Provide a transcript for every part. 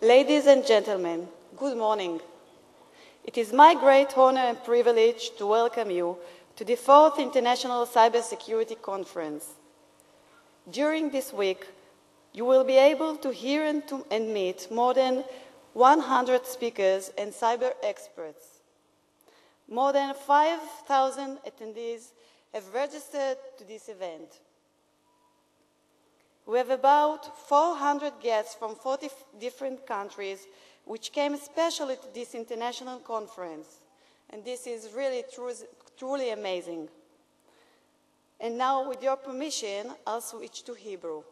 Ladies and gentlemen, good morning. It is my great honor and privilege to welcome you to the fourth International Cybersecurity Conference. During this week, you will be able to hear and, to, and meet more than 100 speakers and cyber experts. More than 5,000 attendees have registered to this event. We have about 400 guests from 40 different countries which came especially to this international conference. And this is really truly amazing. And now, with your permission, I'll switch to Hebrew.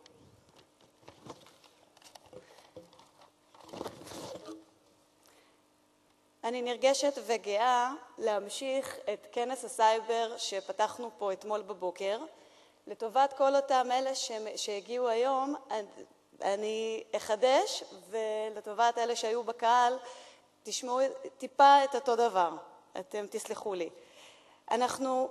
אני נרגשת וגאה להמשיך את כנס הסייבר שפתחנו פה אתמול בבוקר. לטובת כל אותם אלה שהגיעו היום, אני אחדש, ולטובת אלה שהיו בקהל, תשמעו טיפה את אותו דבר, אתם תסלחו לי. אנחנו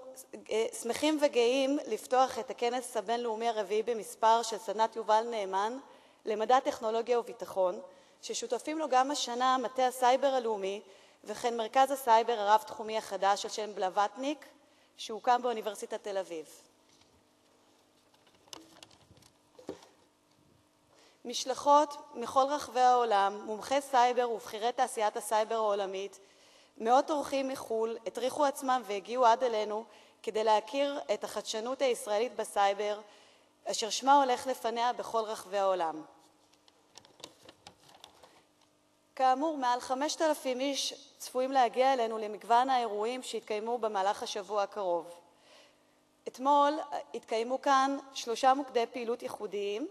שמחים וגאים לפתוח את הכנס הבינלאומי הרביעי במספר של סדנת יובל נאמן למדע, טכנולוגיה וביטחון, ששותפים לו גם השנה מטה הסייבר הלאומי וכן מרכז הסייבר הרב-תחומי החדש על שם בלווטניק, שהוקם באוניברסיטת תל אביב. משלחות מכל רחבי העולם, מומחי סייבר ובכירי תעשיית הסייבר העולמית, מאות אורחים מחו"ל הטריחו עצמם והגיעו עד אלינו כדי להכיר את החדשנות הישראלית בסייבר, אשר שמה הולך לפניה בכל רחבי העולם. כאמור, מעל 5,000 איש צפויים להגיע אלינו למגוון האירועים שיתקיימו במהלך השבוע הקרוב. אתמול התקיימו כאן שלושה מוקדי פעילות ייחודיים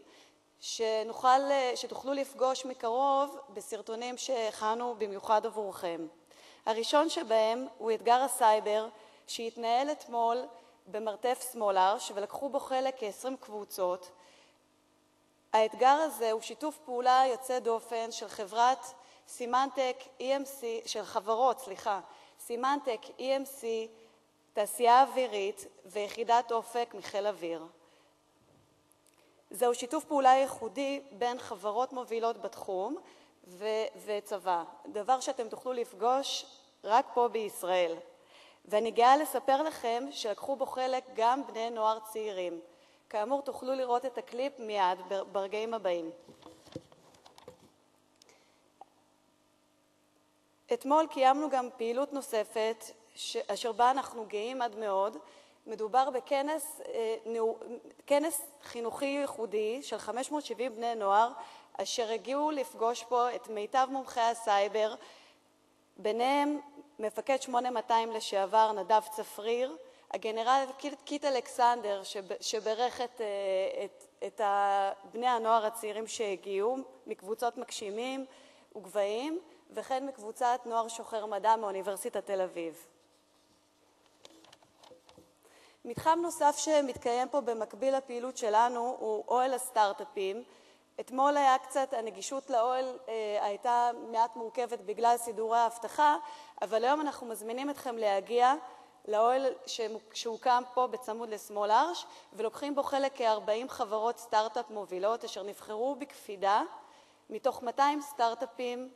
שנוכל, שתוכלו לפגוש מקרוב בסרטונים שהכנו במיוחד עבורכם. הראשון שבהם הוא אתגר הסייבר שהתנהל אתמול במרתף סמולרש ולקחו בו חלק כ-20 קבוצות. האתגר הזה הוא שיתוף פעולה יוצא דופן של חברת סימנטק, EMC, של חברות, סליחה, סימנטק EMC, תעשייה אווירית ויחידת אופק מחיל אוויר. זהו שיתוף פעולה ייחודי בין חברות מובילות בתחום ו- וצבא, דבר שאתם תוכלו לפגוש רק פה בישראל. ואני גאה לספר לכם שלקחו בו חלק גם בני נוער צעירים. כאמור, תוכלו לראות את הקליפ מיד ברגעים הבאים. אתמול קיימנו גם פעילות נוספת, אשר בה אנחנו גאים עד מאוד. מדובר בכנס כנס חינוכי ייחודי של 570 בני נוער, אשר הגיעו לפגוש פה את מיטב מומחי הסייבר, ביניהם מפקד 8200 לשעבר נדב צפריר, הגנרל קיט אלכסנדר שברך את, את, את בני הנוער הצעירים שהגיעו מקבוצות מגשימים וגבהים, וכן מקבוצת נוער שוחר מדע מאוניברסיטת תל אביב. מתחם נוסף שמתקיים פה במקביל לפעילות שלנו הוא אוהל הסטארט-אפים. אתמול היה קצת, הנגישות לאוהל אה, הייתה מעט מורכבת בגלל סידורי האבטחה, אבל היום אנחנו מזמינים אתכם להגיע לאוהל שהוקם פה בצמוד לשמאל ארש, ולוקחים בו חלק כ-40 חברות סטארט-אפ מובילות אשר נבחרו בקפידה מתוך 200 סטארט-אפים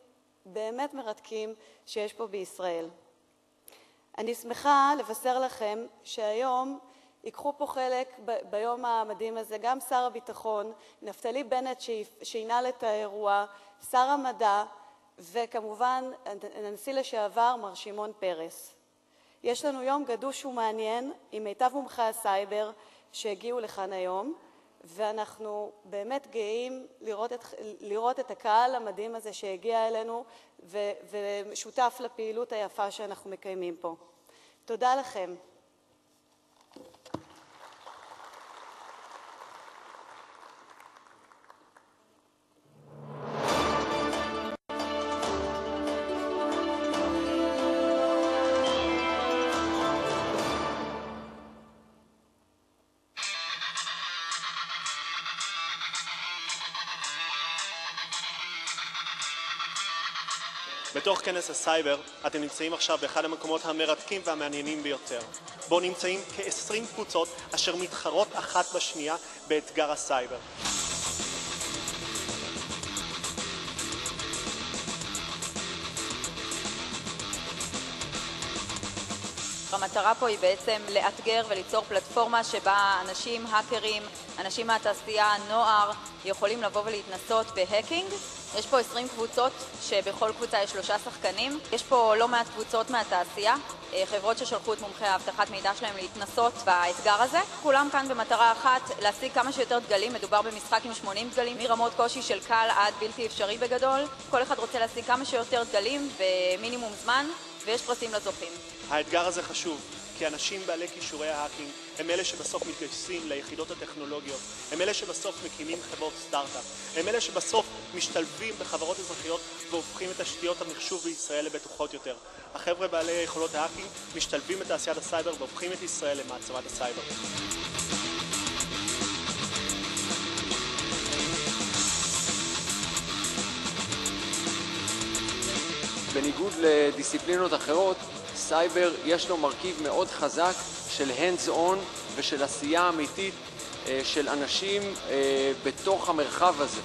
באמת מרתקים שיש פה בישראל. אני שמחה לבשר לכם שהיום ייקחו פה חלק ביום המדהים הזה גם שר הביטחון, נפתלי בנט שינהל את האירוע, שר המדע וכמובן הנשיא לשעבר מר שמעון פרס. יש לנו יום גדוש ומעניין עם מיטב מומחי הסייבר שהגיעו לכאן היום ואנחנו באמת גאים לראות את, לראות את הקהל המדהים הזה שהגיע אלינו ושותף לפעילות היפה שאנחנו מקיימים פה. תודה לכם. בתוך כנס הסייבר אתם נמצאים עכשיו באחד המקומות המרתקים והמעניינים ביותר, בו נמצאים כ-20 קבוצות אשר מתחרות אחת בשנייה באתגר הסייבר. המטרה פה היא בעצם לאתגר וליצור פלטפורמה שבה אנשים, האקרים, אנשים מהתעשייה, נוער, יכולים לבוא ולהתנסות ב hacking יש פה 20 קבוצות, שבכל קבוצה יש שלושה שחקנים. יש פה לא מעט קבוצות מהתעשייה, אה, חברות ששלחו את מומחי האבטחת מידע שלהם להתנסות באתגר הזה. כולם כאן במטרה אחת, להשיג כמה שיותר דגלים, מדובר במשחק עם 80 דגלים, מרמות קושי של קל עד בלתי אפשרי בגדול. כל אחד רוצה להשיג כמה שיותר דגלים במינימום זמן, ויש פרסים לזוכים. האתגר הזה חשוב, כי אנשים בעלי כישורי ה hacking הם אלה שבסוף מתגייסים ליחידות הטכנולוגיות, הם אלה שבסוף מקימים חברות סטארט-אפ, הם אלה שבסוף משתלבים בחברות אזרחיות והופכים את תשתיות המחשוב בישראל לבטוחות יותר. החבר'ה בעלי יכולות ה hacking משתלבים בתעשיית הסייבר והופכים את ישראל למעצמת הסייבר. בניגוד לדיסציפלינות אחרות, סייבר יש לו מרכיב מאוד חזק של hands on ושל עשייה אמיתית אה, של אנשים אה, בתוך המרחב הזה.